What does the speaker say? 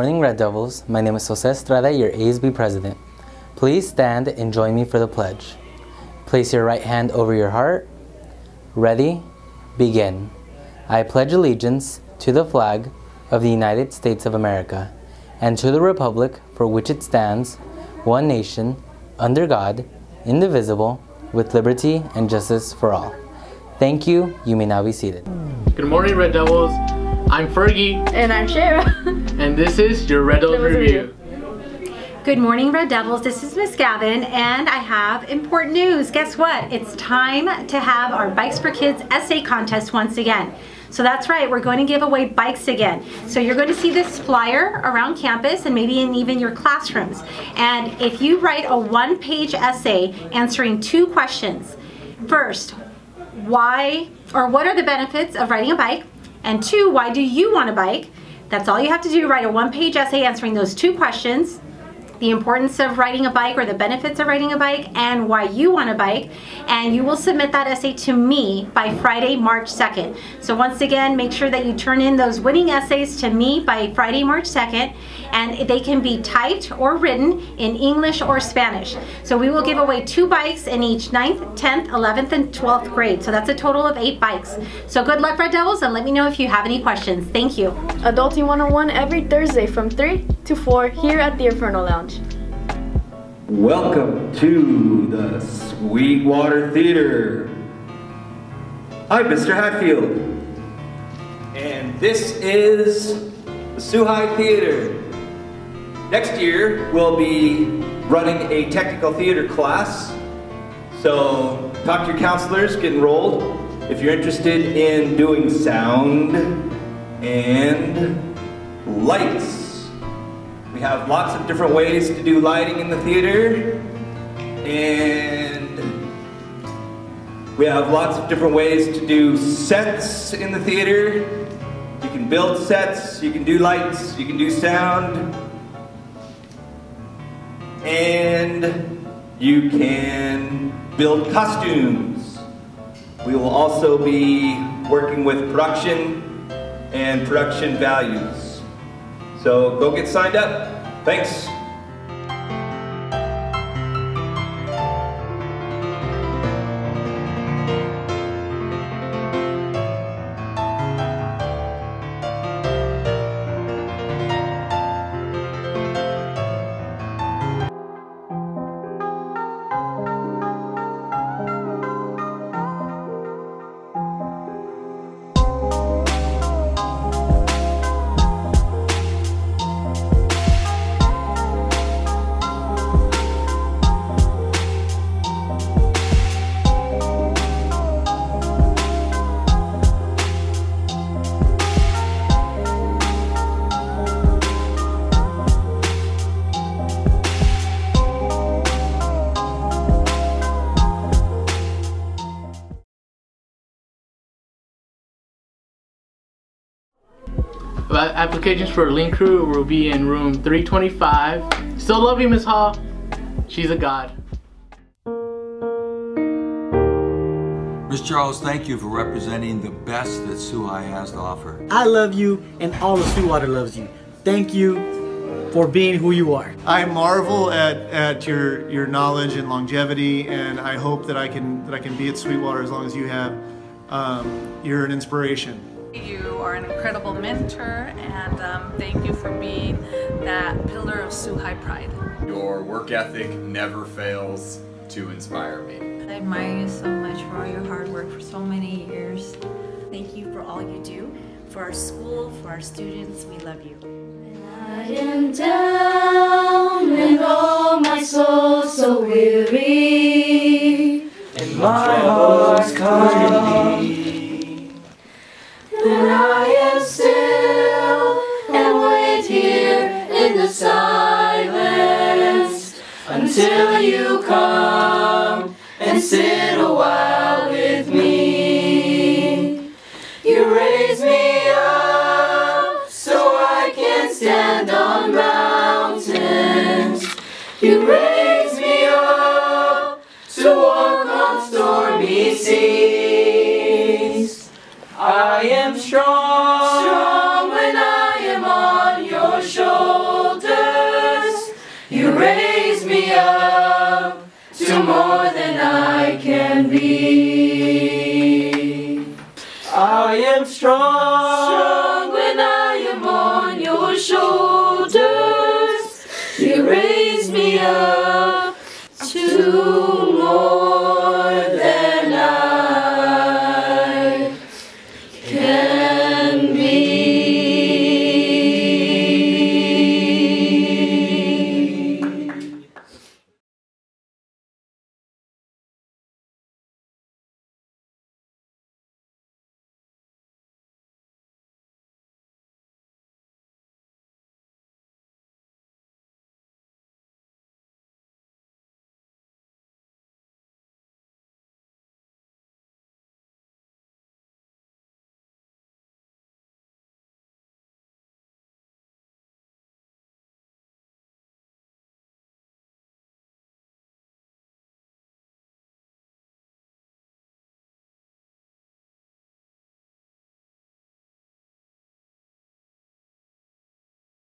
morning, Red Devils. My name is Jose Estrada, your ASB president. Please stand and join me for the pledge. Place your right hand over your heart. Ready? Begin. I pledge allegiance to the flag of the United States of America and to the republic for which it stands, one nation, under God, indivisible, with liberty and justice for all. Thank you. You may now be seated. Good morning, Red Devils. I'm Fergie, And I'm Shara. and this is your Red Devils Review. Good morning, Red Devils. This is Miss Gavin, and I have important news. Guess what? It's time to have our Bikes for Kids essay contest once again. So that's right, we're going to give away bikes again. So you're going to see this flyer around campus and maybe in even your classrooms. And if you write a one-page essay answering two questions, first, why or what are the benefits of riding a bike? And two, why do you want a bike? That's all you have to do, write a one-page essay answering those two questions the importance of riding a bike or the benefits of riding a bike and why you want a bike. And you will submit that essay to me by Friday March 2nd so once again make sure that you turn in those winning essays to me by Friday March 2nd and they can be typed or written in English or Spanish. So we will give away two bikes in each 9th 10th 11th and 12th grade. So that's a total of eight bikes. So good luck Red Devils and let me know if you have any questions. Thank you. Adulting 101 every Thursday from 3 to 4 here at the Inferno Lounge. Welcome to the Sweetwater Theater. I'm Mr. Hatfield. And this is the SUHI Theater. Next year, we'll be running a technical theater class. So talk to your counselors, get enrolled. If you're interested in doing sound and lights. We have lots of different ways to do lighting in the theater. And we have lots of different ways to do sets in the theater. You can build sets, you can do lights, you can do sound. And you can build costumes. We will also be working with production and production values. So go get signed up. Thanks. Applications for Link Crew will be in room 325. Still love you, Miss Hall. She's a god. Ms. Charles, thank you for representing the best that SUHI has to offer. I love you and all of Sweetwater loves you. Thank you for being who you are. I marvel at, at your your knowledge and longevity, and I hope that I can that I can be at Sweetwater as long as you have. Um, you're an inspiration. You are an incredible mentor, and um, thank you for being that pillar of SUHI pride. Your work ethic never fails to inspire me. I admire you so much for all your hard work for so many years. Thank you for all you do for our school, for our students. We love you. I am down and all my soul so weary and my heart's company. army. I am strong, strong when I am on your shoulders. You raise me up to more than I can be. I am strong, strong when I am on your shoulders. You raise me up to